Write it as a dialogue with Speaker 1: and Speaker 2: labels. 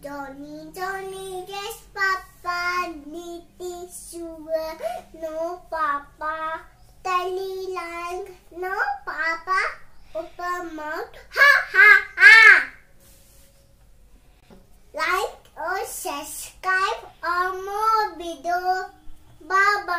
Speaker 1: Johny, Johny, yes, Papa, need tissue. no, Papa. Telly line, no, Papa. Open mouth, ha, ha, ha. Like or subscribe or more video. Bye-bye.